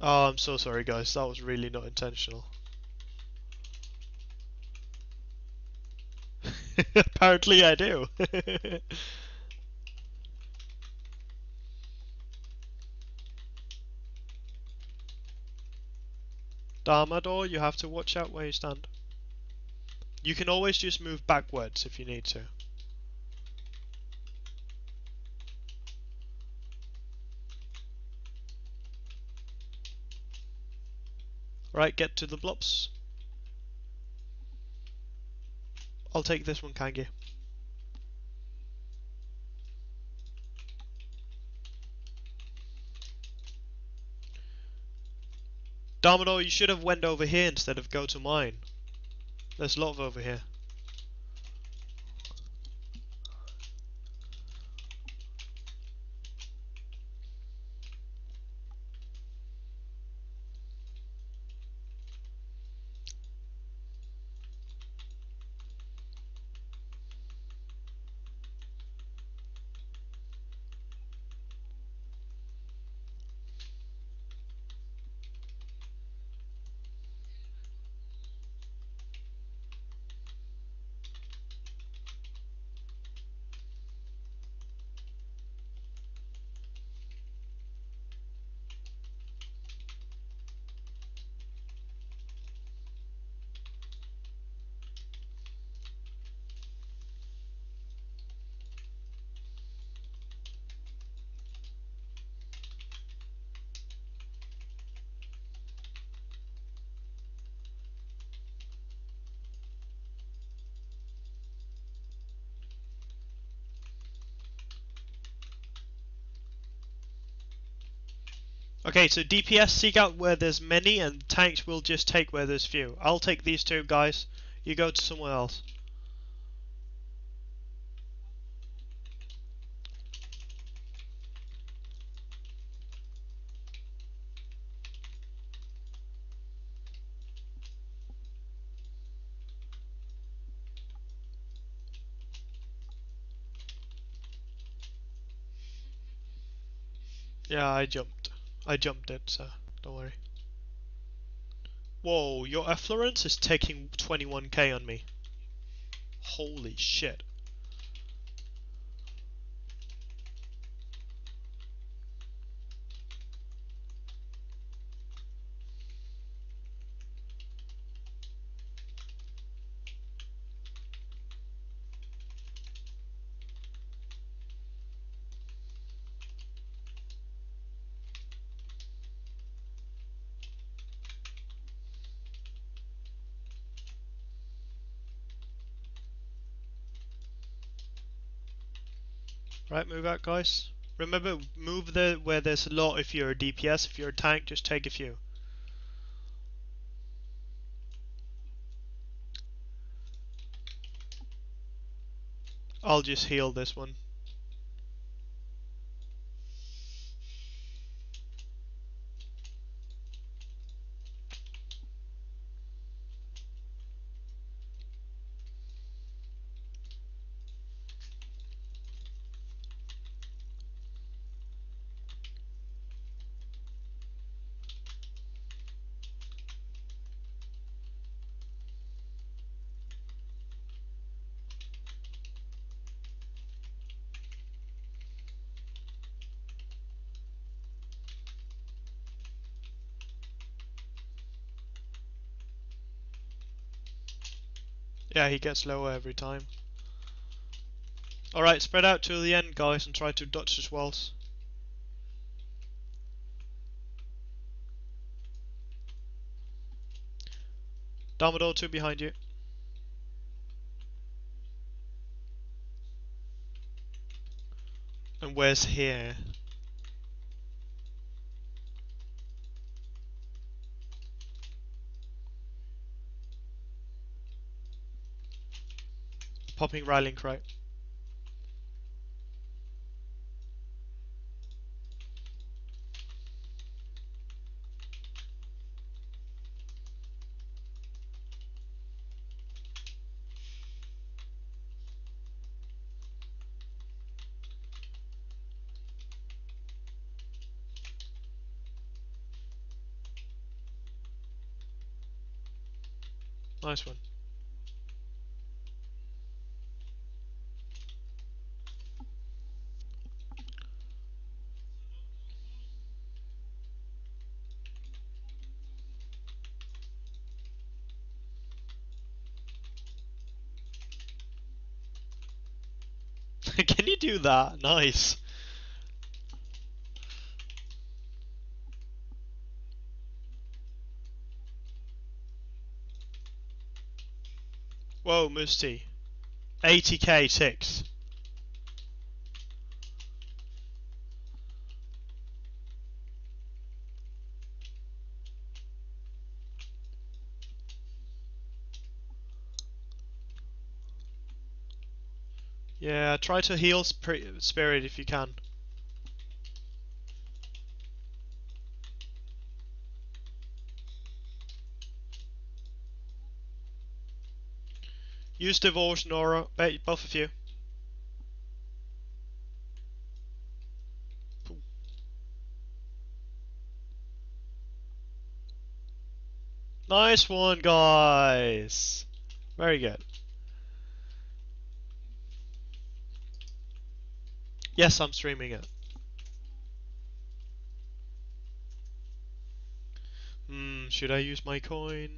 Oh, I'm so sorry, guys. That was really not intentional. Apparently, I do. Darmador, you have to watch out where you stand. You can always just move backwards if you need to. Right, get to the blobs. I'll take this one, Kangi. Domino, you should have went over here instead of go to mine. There's a lot of over here. Okay, so DPS seek out where there's many and tanks will just take where there's few. I'll take these two guys. You go to somewhere else. Yeah, I jumped. I jumped it, so don't worry. Whoa, your effluence is taking 21k on me. Holy shit. Right, move out guys. Remember, move the where there's a lot if you're a DPS. If you're a tank, just take a few. I'll just heal this one. Yeah, he gets lower every time. Alright, spread out to the end, guys, and try to dodge his walls. Domador 2 behind you. And where's here? popping rail link right. Nice one. Can you do that? Nice. Whoa, Musti. 80k ticks. Yeah, try to heal sp spirit if you can. Use devotion Aura, both of you. Nice one, guys. Very good. Yes, I'm streaming it. Hmm, should I use my coin?